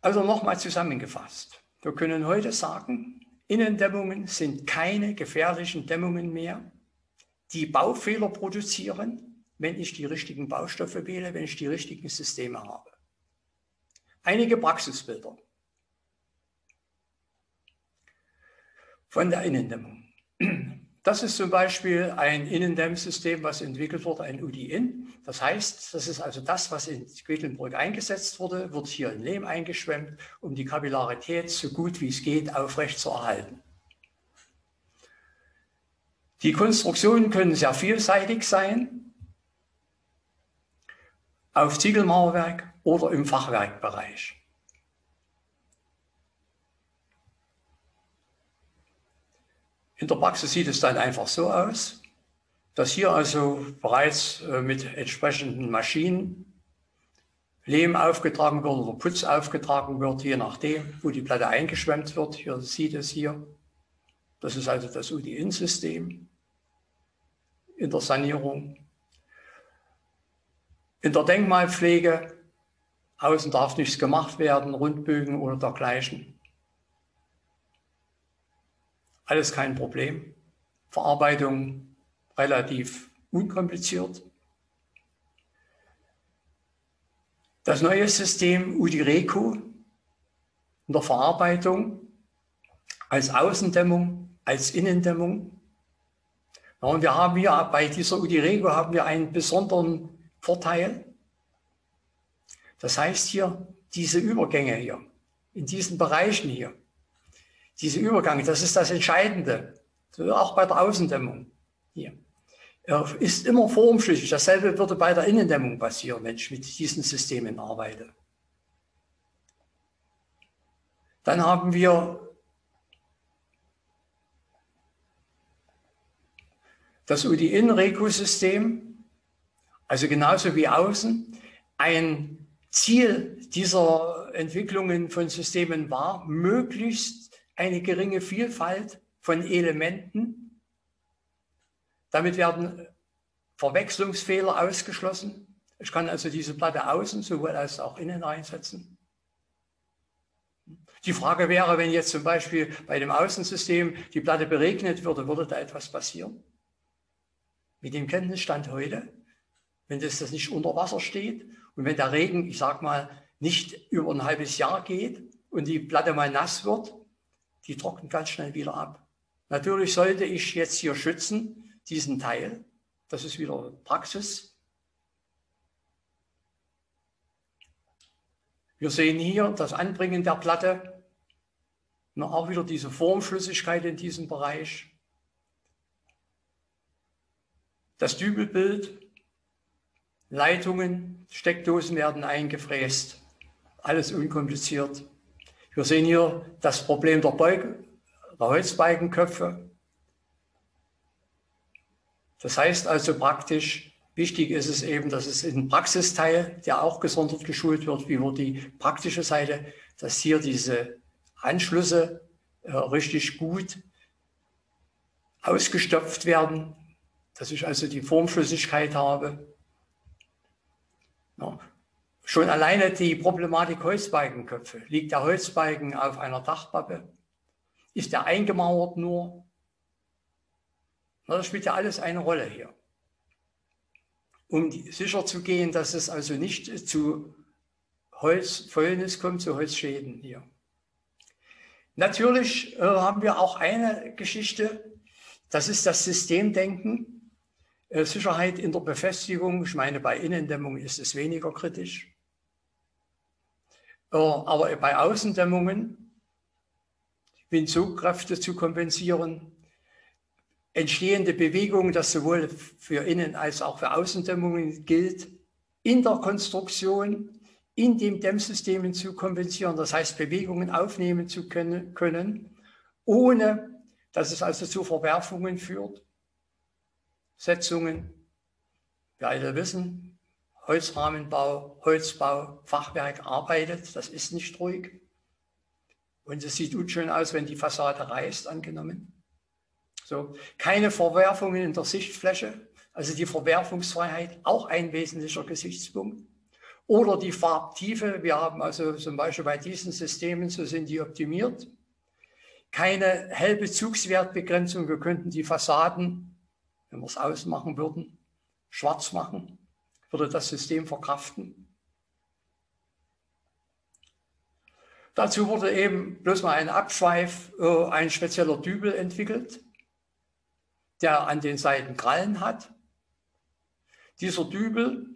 Also nochmal zusammengefasst. Wir können heute sagen, Innendämmungen sind keine gefährlichen Dämmungen mehr, die Baufehler produzieren, wenn ich die richtigen Baustoffe wähle, wenn ich die richtigen Systeme habe. Einige Praxisbilder von der Innendämmung. Das ist zum Beispiel ein Innendämmsystem, was entwickelt wurde, ein UDI-In. Das heißt, das ist also das, was in Quedlinburg eingesetzt wurde, wird hier in Lehm eingeschwemmt, um die Kapillarität so gut wie es geht aufrecht zu erhalten. Die Konstruktionen können sehr vielseitig sein, auf Ziegelmauerwerk oder im Fachwerkbereich. In der Praxis sieht es dann einfach so aus, dass hier also bereits äh, mit entsprechenden Maschinen Lehm aufgetragen wird oder Putz aufgetragen wird, je nachdem, wo die Platte eingeschwemmt wird. Hier sieht es hier. Das ist also das UDI-In-System in der Sanierung. In der Denkmalpflege, außen darf nichts gemacht werden, Rundbögen oder dergleichen. Alles kein Problem. Verarbeitung relativ unkompliziert. Das neue System UDIRECO in der Verarbeitung als Außendämmung, als Innendämmung. und wir haben hier bei dieser UDIRECO haben wir einen besonderen Vorteil. Das heißt hier, diese Übergänge hier, in diesen Bereichen hier, diese Übergang, das ist das Entscheidende, auch bei der Außendämmung hier. Er ist immer formschlüssig. Dasselbe würde bei der Innendämmung passieren, wenn ich mit diesen Systemen arbeite. Dann haben wir das UDI-In-Reku-System, also genauso wie außen. Ein Ziel dieser Entwicklungen von Systemen war, möglichst eine geringe Vielfalt von Elementen. Damit werden Verwechslungsfehler ausgeschlossen. Ich kann also diese Platte außen sowohl als auch innen einsetzen. Die Frage wäre, wenn jetzt zum Beispiel bei dem Außensystem die Platte beregnet würde, würde da etwas passieren? Mit dem Kenntnisstand heute, wenn das, das nicht unter Wasser steht und wenn der Regen, ich sag mal, nicht über ein halbes Jahr geht und die Platte mal nass wird, die trocknen ganz schnell wieder ab. Natürlich sollte ich jetzt hier schützen, diesen Teil. Das ist wieder Praxis. Wir sehen hier das Anbringen der Platte. Und auch wieder diese Formflüssigkeit in diesem Bereich. Das Dübelbild. Leitungen, Steckdosen werden eingefräst. Alles unkompliziert. Wir sehen hier das Problem der, Beug der Holzbalkenköpfe. Das heißt also praktisch, wichtig ist es eben, dass es ein Praxisteil, der auch gesondert geschult wird, wie über die praktische Seite, dass hier diese Anschlüsse äh, richtig gut ausgestopft werden, dass ich also die Formflüssigkeit habe. Ja. Schon alleine die Problematik Holzbalkenköpfe. Liegt der Holzbalken auf einer Dachpappe? Ist der eingemauert nur? Na, das spielt ja alles eine Rolle hier. Um sicher zu gehen, dass es also nicht zu Holzfäulnis kommt, zu Holzschäden hier. Natürlich äh, haben wir auch eine Geschichte, das ist das Systemdenken. Äh, Sicherheit in der Befestigung, ich meine, bei Innendämmung ist es weniger kritisch. Aber bei Außendämmungen, Windzugkräfte zu kompensieren, entstehende Bewegungen, das sowohl für Innen- als auch für Außendämmungen gilt, in der Konstruktion, in dem Dämmsystemen zu kompensieren, das heißt Bewegungen aufnehmen zu können, können ohne dass es also zu Verwerfungen führt. Setzungen, wir alle wissen, Holzrahmenbau, Holzbau, Fachwerk arbeitet. Das ist nicht ruhig. Und es sieht unschön aus, wenn die Fassade reißt, angenommen. So, keine Verwerfungen in der Sichtfläche, also die Verwerfungsfreiheit, auch ein wesentlicher Gesichtspunkt. oder die Farbtiefe. Wir haben also zum Beispiel bei diesen Systemen, so sind die optimiert, keine Hellbezugswertbegrenzung. Wir könnten die Fassaden, wenn wir es ausmachen würden, schwarz machen, würde das System verkraften. Dazu wurde eben bloß mal ein Abschweif, äh, ein spezieller Dübel entwickelt, der an den Seiten Krallen hat. Dieser Dübel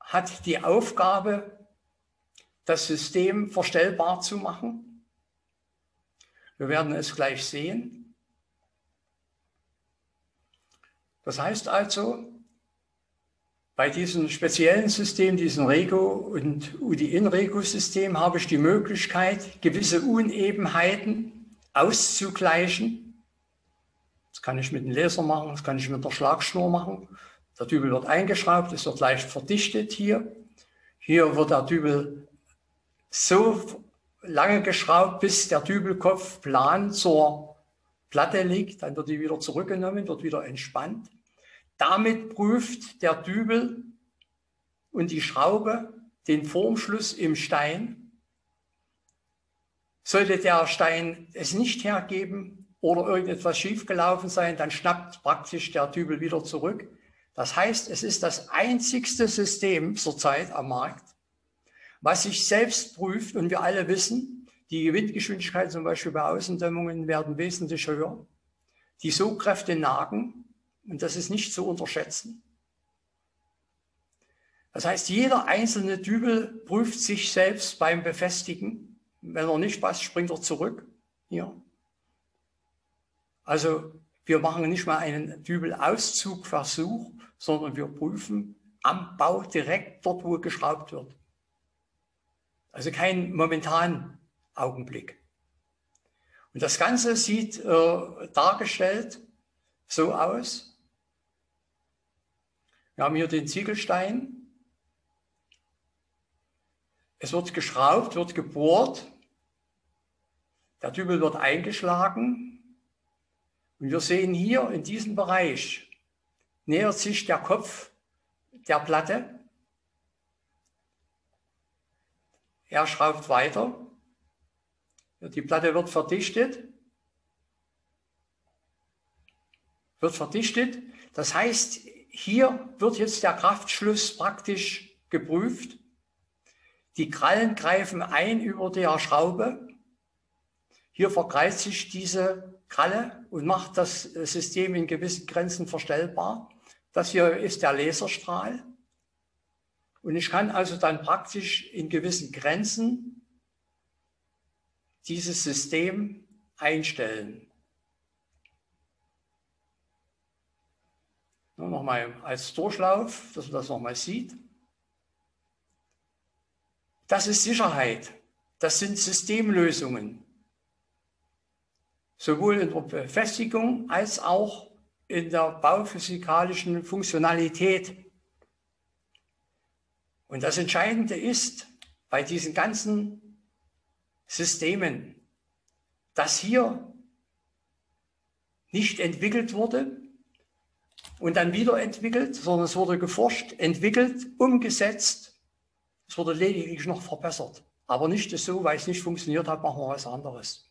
hat die Aufgabe, das System verstellbar zu machen. Wir werden es gleich sehen. Das heißt also, bei diesem speziellen System, diesem Rego und UDI-In-Rego-System, habe ich die Möglichkeit, gewisse Unebenheiten auszugleichen. Das kann ich mit dem Laser machen, das kann ich mit der Schlagschnur machen. Der Dübel wird eingeschraubt, es wird leicht verdichtet hier. Hier wird der Dübel so lange geschraubt, bis der Dübelkopf plan zur Platte liegt. Dann wird die wieder zurückgenommen, wird wieder entspannt. Damit prüft der Dübel und die Schraube den Formschluss im Stein. Sollte der Stein es nicht hergeben oder irgendetwas schiefgelaufen sein, dann schnappt praktisch der Dübel wieder zurück. Das heißt, es ist das einzigste System zurzeit am Markt, was sich selbst prüft. Und wir alle wissen, die Windgeschwindigkeit zum Beispiel bei Außendämmungen werden wesentlich höher. Die Sogkräfte nagen und das ist nicht zu unterschätzen. Das heißt, jeder einzelne Dübel prüft sich selbst beim Befestigen. Wenn er nicht passt, springt er zurück. Hier. Also wir machen nicht mal einen Dübelauszugversuch, sondern wir prüfen am Bau direkt dort, wo geschraubt wird. Also kein momentanen Augenblick. Und das Ganze sieht äh, dargestellt so aus. Wir haben hier den Ziegelstein. Es wird geschraubt, wird gebohrt. Der Dübel wird eingeschlagen. Und wir sehen hier in diesem Bereich nähert sich der Kopf der Platte. Er schraubt weiter. Die Platte wird verdichtet. Wird verdichtet. Das heißt, hier wird jetzt der Kraftschluss praktisch geprüft. Die Krallen greifen ein über der Schraube. Hier verkreist sich diese Kralle und macht das System in gewissen Grenzen verstellbar. Das hier ist der Laserstrahl. Und ich kann also dann praktisch in gewissen Grenzen dieses System einstellen. Nochmal als Durchlauf, dass man das nochmal sieht. Das ist Sicherheit. Das sind Systemlösungen. Sowohl in der Befestigung als auch in der bauphysikalischen Funktionalität. Und das Entscheidende ist bei diesen ganzen Systemen, dass hier nicht entwickelt wurde, und dann wieder entwickelt, sondern es wurde geforscht, entwickelt, umgesetzt. Es wurde lediglich noch verbessert. Aber nicht so, weil es nicht funktioniert hat, machen wir was anderes.